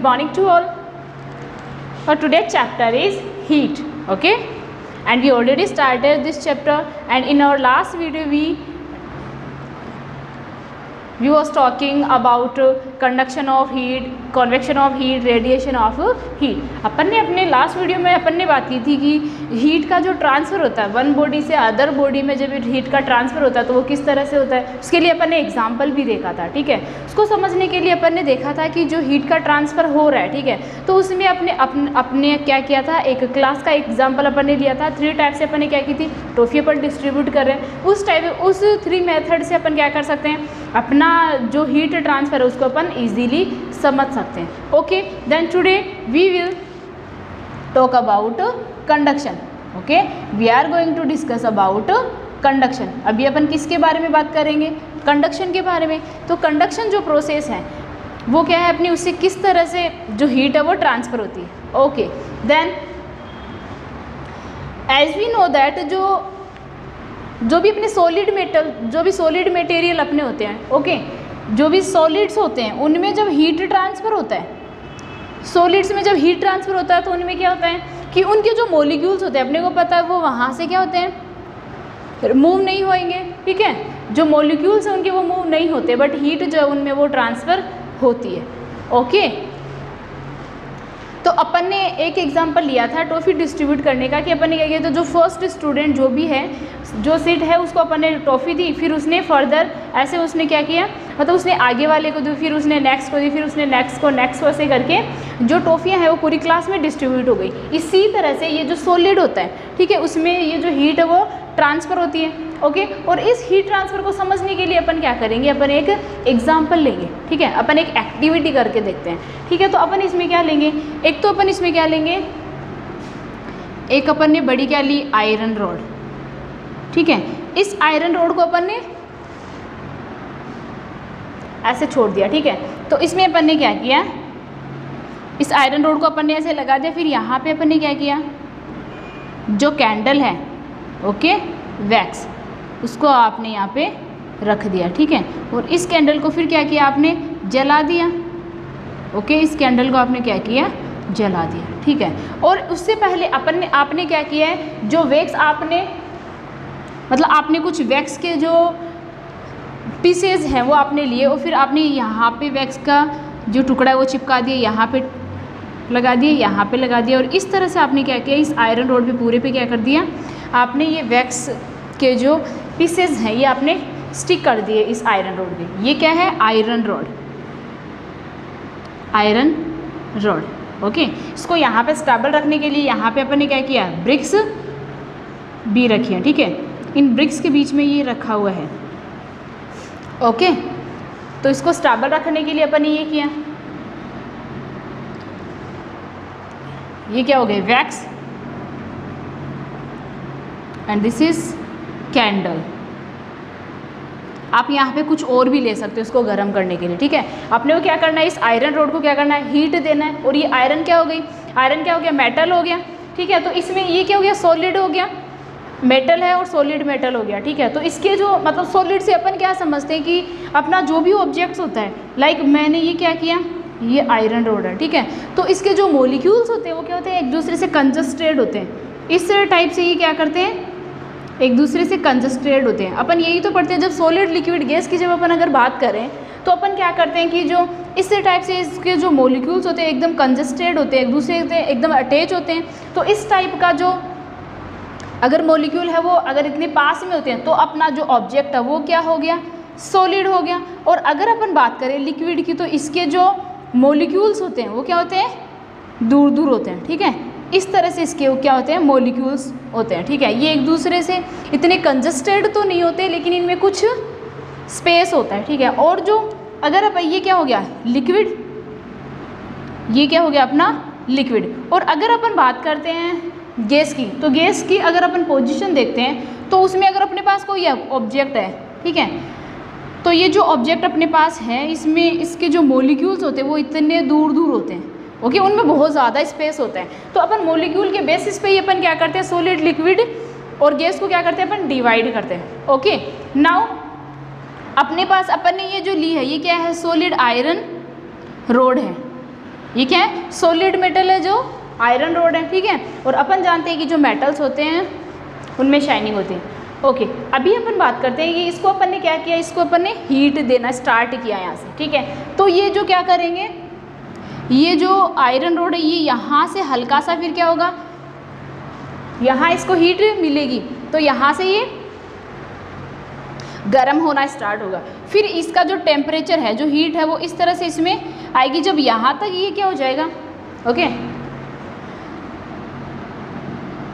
good morning to all. For today's chapter is heat okay? And we already started this chapter and in our last video we we was talking about uh, conduction of heat convection of heat radiation of heat. अपन ने अपने last video में अपन ने बात की थी कि heat का जो ट्रांसफ़र होता है वन बॉडी से अदर बॉडी में जब हीट का ट्रांसफ़र होता है तो वो किस तरह से होता है? उसके लिए अपन ने एग्ज़ाम्पल भी देखा था ठीक है? उसको समझने के लिए अपन ने देखा था कि जो हीट का ट्रांसफ़र हो रहा है ठीक है? तो उसमें अपने अपने अपने क्या किया था? एक क्लास का एग्ज़ाम्पल अपन ने लिया था। थ्री टाइप से अपन ने क्या की थी? टॉफ़ी अपन डिस्ट्रीब्यूट कर रहे हैं। उस टाइप उस थ्री मेथड से अपन क्या कर सकते हैं? अपना जो हीट ट्रांसफ़र है उसको अपन ईजीली समझ सकते हैं। Okay then today we will talk about conduction okay we are going to discuss about conduction अभी अपन किसके बारे में बात करेंगे? कंडक्शन के बारे में। तो कंडक्शन जो प्रोसेस है, वो क्या है अपनी? उससे किस तरह से जो हीट है वो ट्रांसफ़र होती है। Okay then as we know that जो जो भी अपने सॉलिड मेटल जो भी सॉलिड मटेरियल अपने होते हैं ओके जो भी सॉलिड्स होते हैं, उनमें जब हीट ट्रांसफ़र होता है सॉलिड्स में जब हीट ट्रांसफ़र होता है तो उनमें क्या होता है कि उनके जो मोलिक्यूल्स होते हैं, अपने को पता है वो वहाँ से क्या होते हैं? मूव नहीं होएँगे, ठीक है? जो मोलिक्यूल्स हैं उनके वो मूव नहीं होते बट हीट जो है उनमें वो ट्रांसफ़र होती है ओके तो अपन ने एक एग्जांपल लिया था टॉफ़ी डिस्ट्रीब्यूट करने का कि अपन ने क्या किया तो जो फ़र्स्ट स्टूडेंट जो भी है, जो सीट है, उसको अपन ने ट्रॉफ़ी दी, फिर उसने फर्दर ऐसे उसने क्या किया मतलब उसने आगे वाले को दी, फिर उसने नेक्स्ट को दी, फिर उसने नेक्स्ट को नेक्स्ट को ऐसे करके जो ट्रॉफियाँ हैं वो पूरी क्लास में डिस्ट्रीब्यूट हो गई। इसी तरह से ये जो सॉलिड होता है, ठीक है, उसमें ये जो हीट है वो ट्रांसफ़र होती है। ओके और इस हीट ट्रांसफ़र को समझने के लिए अपन क्या करेंगे? अपन एक एग्ज़ाम्पल लेंगे, ठीक है? अपन एक एक्टिविटी करके देखते हैं, ठीक है? तो अपन इसमें क्या लेंगे? एक तो अपन इसमें क्या लेंगे? एक अपन ने बड़ी क्या ली? आयरन रोड ठीक है? इस आयरन रोड को अपन ने ऐसे छोड़ दिया, ठीक है? तो इसमें अपन ने क्या किया? इस आयरन रोड को अपन ने ऐसे लगा दिया, फिर यहाँ पे अपन ने क्या किया? जो कैंडल है ओके वैक्स उसको आपने यहाँ पे रख दिया, ठीक है? और इस कैंडल को फिर क्या किया आपने? जला दिया। ओके इस कैंडल को आपने क्या किया? जला दिया, ठीक है? और उससे पहले अपन ने आपने क्या किया है? जो वैक्स आपने मतलब आपने कुछ वैक्स के जो पीसेज हैं, वो आपने लिए और फिर आपने यहाँ पे वैक्स का जो टुकड़ा है, वो चिपका दिया, यहाँ पे लगा दिए यहाँ पे लगा दिया। और इस तरह से आपने क्या किया? इस आयरन रोड पे पूरे पे क्या कर दिया? आपने ये वैक्स के जो पीसेज हैं, ये आपने स्टिक कर दिए इस आयरन रोड में। ये क्या है? Iron rod iron rod okay इसको यहाँ पे स्टेबल रखने के लिए यहाँ पे अपन ने क्या किया? ब्रिक्स भी रखी है, ठीक है? इन ब्रिक्स के बीच में ये रखा हुआ है। ओके तो इसको स्टेबल रखने के लिए अपन ने ये किया। ये क्या हो गया wax and this is candle. आप यहाँ पे कुछ और भी ले सकते हो इसको गर्म करने के लिए, ठीक है? अपने वो क्या करना है, इस आयरन रोड को क्या करना है? हीट देना है। और ये आयरन क्या हो गई? आयरन क्या हो गया? मेटल हो गया, ठीक है? तो इसमें ये क्या हो गया? सॉलिड हो गया। मेटल है और सॉलिड मेटल हो गया, ठीक है? तो इसके जो मतलब सॉलिड से अपन क्या समझते हैं कि अपना जो भी ऑब्जेक्ट्स होता है लाइक मैंने ये क्या किया? ये आयरन रोड है, ठीक है? तो इसके जो मोलिक्यूल्स होते हैं, वो क्या होते हैं? एक दूसरे से कंजस्टेड होते हैं। इस टाइप से ये क्या करते हैं? एक दूसरे से कंजस्टेड होते हैं। अपन यही तो पढ़ते हैं, जब सॉलिड लिक्विड गैस की जब अपन अगर बात करें तो अपन क्या करते हैं कि जो इस टाइप से इसके जो मोलिक्यूल्स होते हैं, एकदम कंजस्टेड होते हैं, एक दूसरे से एकदम अटैच होते हैं तो इस टाइप का जो अगर मोलिक्यूल है वो अगर इतने पास में होते हैं तो अपना जो ऑब्जेक्ट है वो क्या हो गया? सॉलिड हो गया। और अगर अपन बात करें लिक्विड की तो इसके जो मोलिक्यूल्स होते हैं, वो क्या होते हैं? दूर दूर होते हैं, ठीक है? इस तरह से इसके क्या होते हैं? मोलिक्यूल्स होते हैं, ठीक है? ये एक दूसरे से इतने कंजस्टेड तो नहीं होते, लेकिन इनमें कुछ स्पेस होता है, ठीक है? और जो, अगर अब ये क्या हो गया? लिक्विड ये क्या हो गया अपना? लिक्विड और अगर अपन बात करते हैं गैस की तो गैस की अगर अपन पोजीशन देखते हैं तो उसमें अगर अपने पास कोई ऑब्जेक्ट है, ठीक है? तो ये जो ऑब्जेक्ट अपने पास है, इसमें इसके जो मोलिक्यूल्स होते हैं, वो इतने दूर दूर होते हैं। ओके okay, उनमें बहुत ज़्यादा स्पेस होता है। तो अपन मोलिक्यूल के बेसिस पे ही अपन क्या करते हैं? सॉलिड लिक्विड और गैस को क्या करते हैं? अपन डिवाइड करते हैं। ओके नाउ अपने पास अपन ने ये जो ली है ये क्या है? सॉलिड आयरन रोड है। ये क्या है? सॉलिड मेटल है जो आयरन रोड है ठीक है? और अपन जानते हैं कि जो मेटल्स होते हैं उनमें शाइनिंग होती है। ओके okay, अभी अपन बात करते हैं कि इसको अपन ने क्या किया? इसको अपन ने हीट देना स्टार्ट किया यहाँ से ठीक है? तो ये जो क्या करेंगे? ये जो आयरन रोड है, ये यहाँ से हल्का सा फिर क्या होगा? यहाँ इसको हीट मिलेगी। तो यहाँ से ये गर्म होना स्टार्ट होगा। फिर इसका जो टेम्परेचर है, जो हीट है, वो इस तरह से इसमें आएगी। जब यहाँ तक ये क्या हो जाएगा? ओके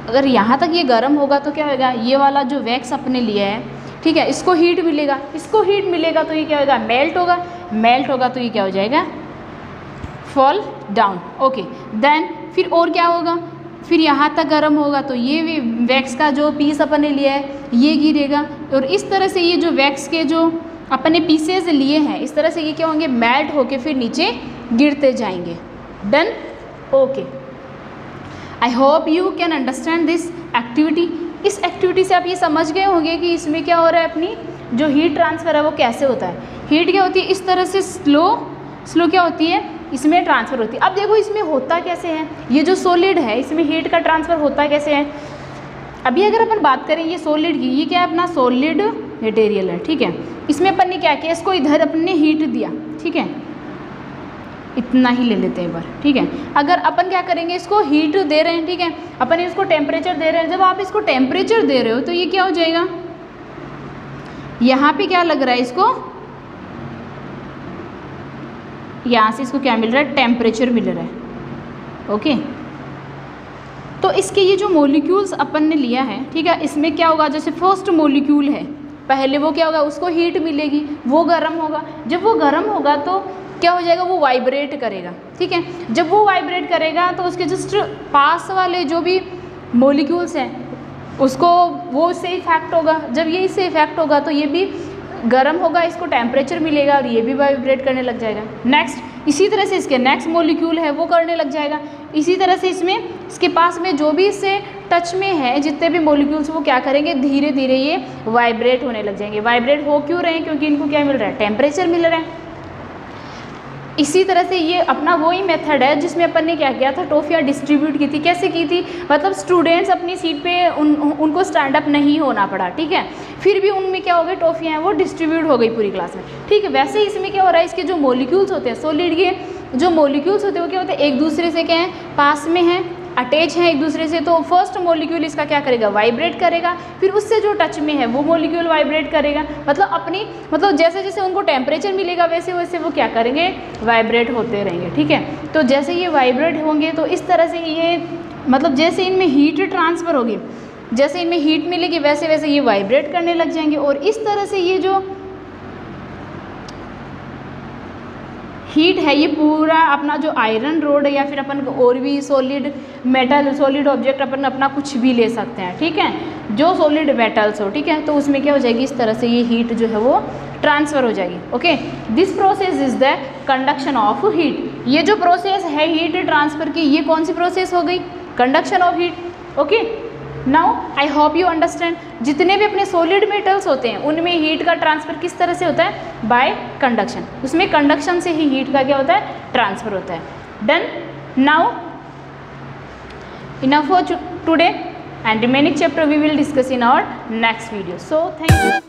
अगर यहाँ तक ये गर्म होगा तो क्या होगा ये वाला जो वैक्स अपने लिया है, ठीक है, इसको हीट मिलेगा। इसको हीट मिलेगा तो ये क्या होगा मेल्ट होगा। मेल्ट होगा तो ये क्या हो जाएगा? फॉल डाउन ओके देन फिर और क्या होगा? फिर यहाँ तक गर्म होगा तो ये वैक्स का जो पीस अपन ने लिया है, ये गिरेगा। और इस तरह से ये जो वैक्स के जो अपने पीसेज लिए हैं, इस तरह से ये क्या होंगे? मेल्ट होके फिर नीचे गिरते जाएँगे। Done okay I hope you can understand this activity इस एक्टिविटी से आप ये समझ गए होंगे कि इसमें क्या हो रहा है अपनी, जो हीट ट्रांसफ़र है वो कैसे होता है। हीट क्या होती है? इस तरह से स्लो स्लो क्या होती है? इसमें ट्रांसफ़र होती है। अब देखो इसमें होता कैसे है? ये जो सोलिड है, इसमें हीट का ट्रांसफ़र होता कैसे है? अभी अगर अपन बात करें ये सॉलिड की, ये क्या है अपना सोलिड मटेरियल है, ठीक है? इसमें अपन ने क्या किया? इसको इधर अपन ने हीट दिया, ठीक है? इतना ही ले लेते हैं एक बार, ठीक है? अगर अपन क्या करेंगे, इसको हीट दे रहे हैं, ठीक है? अपन इसको टेम्परेचर दे रहे हैं। जब आप इसको टेम्परेचर दे रहे हो तो ये क्या हो जाएगा? यहाँ पे क्या लग रहा है इसको? यहाँ से इसको क्या मिल रहा है? टेम्परेचर मिल रहा है। ओके तो इसके ये जो मोलिक्यूल्स अपन ने लिया है, ठीक है, इसमें क्या होगा? जैसे फ़र्स्ट मोलिक्यूल है, पहले वो क्या होगा? उसको हीट मिलेगी, वो गर्म होगा। जब वो गर्म होगा तो क्या हो जाएगा? वो वाइब्रेट करेगा, ठीक है? जब वो वाइब्रेट करेगा तो उसके जस्ट पास वाले जो भी मोलिक्यूल्स हैं, उसको वो इससे इफ़ेक्ट होगा। जब ये इससे इफ़ेक्ट होगा तो ये भी गर्म होगा, इसको टेम्परेचर मिलेगा और ये भी वाइब्रेट करने लग जाएगा। नेक्स्ट इसी तरह से इसके नेक्स्ट मोलिक्यूल है, वो करने लग जाएगा। इसी तरह से इसमें, इसके पास में जो भी इससे टच में है, जितने भी मोलिक्यूल्स वो क्या करेंगे धीरे धीरे ये वाइब्रेट होने लग जाएँगे। वाइब्रेट हो क्यों रहे हैं? क्योंकि इनको क्या मिल रहा है? टेम्परेचर मिल रहा है। इसी तरह से ये अपना वही मेथड है जिसमें अपन ने क्या किया था? टोफियाँ डिस्ट्रीब्यूट की थी। कैसे की थी? मतलब स्टूडेंट्स अपनी सीट पे उन, उनको स्टैंड अप नहीं होना पड़ा, ठीक है? फिर भी उनमें क्या हो गई? टोफियाँ हैं, वो डिस्ट्रीब्यूट हो गई पूरी क्लास में। ठीक है, वैसे ही इसमें क्या हो रहा है? इसके जो मोलिक्यूल्स होते हैं सोलिड के जो मोलिक्यूल्स होते हैं, वो क्या होते हैं? एक दूसरे से क्या है? पास में हैं। अटैच हैं एक दूसरे से तो फ़र्स्ट मोलिक्यूल इसका क्या करेगा? वाइब्रेट करेगा। फिर उससे जो टच में है, वो मोलिक्यूल वाइब्रेट करेगा। मतलब अपनी मतलब जैसे जैसे उनको टेम्परेचर मिलेगा वैसे वैसे वो क्या करेंगे? वाइब्रेट होते रहेंगे, ठीक है? तो जैसे ये वाइब्रेट होंगे तो इस तरह से ये मतलब जैसे इनमें हीट ट्रांसफ़र होगी, जैसे इनमें हीट मिलेगी वैसे वैसे ये वाइब्रेट करने लग जाएँगे। और इस तरह से ये जो हीट है, ये पूरा अपना जो आयरन रोड है या फिर अपन और भी सॉलिड मेटल सॉलिड ऑब्जेक्ट अपन अपना कुछ भी ले सकते हैं, ठीक है? जो सॉलिड मेटल्स हो, ठीक है? तो उसमें क्या हो जाएगी? इस तरह से ये हीट जो है वो ट्रांसफ़र हो जाएगी okay this process is the conduction of heat ये जो प्रोसेस है हीट ट्रांसफ़र की, ये कौन सी प्रोसेस हो गई? Conduction of heat okay now I hope you understand जितने भी अपने सॉलिड मेटल्स होते हैं, उनमें हीट का ट्रांसफ़र किस तरह से होता है? बाय कंडक्शन उसमें कंडक्शन से ही हीट का क्या होता है? ट्रांसफ़र होता है. डन नाउ इनफ हो today and remaining chapter we will discuss in our next video so thank you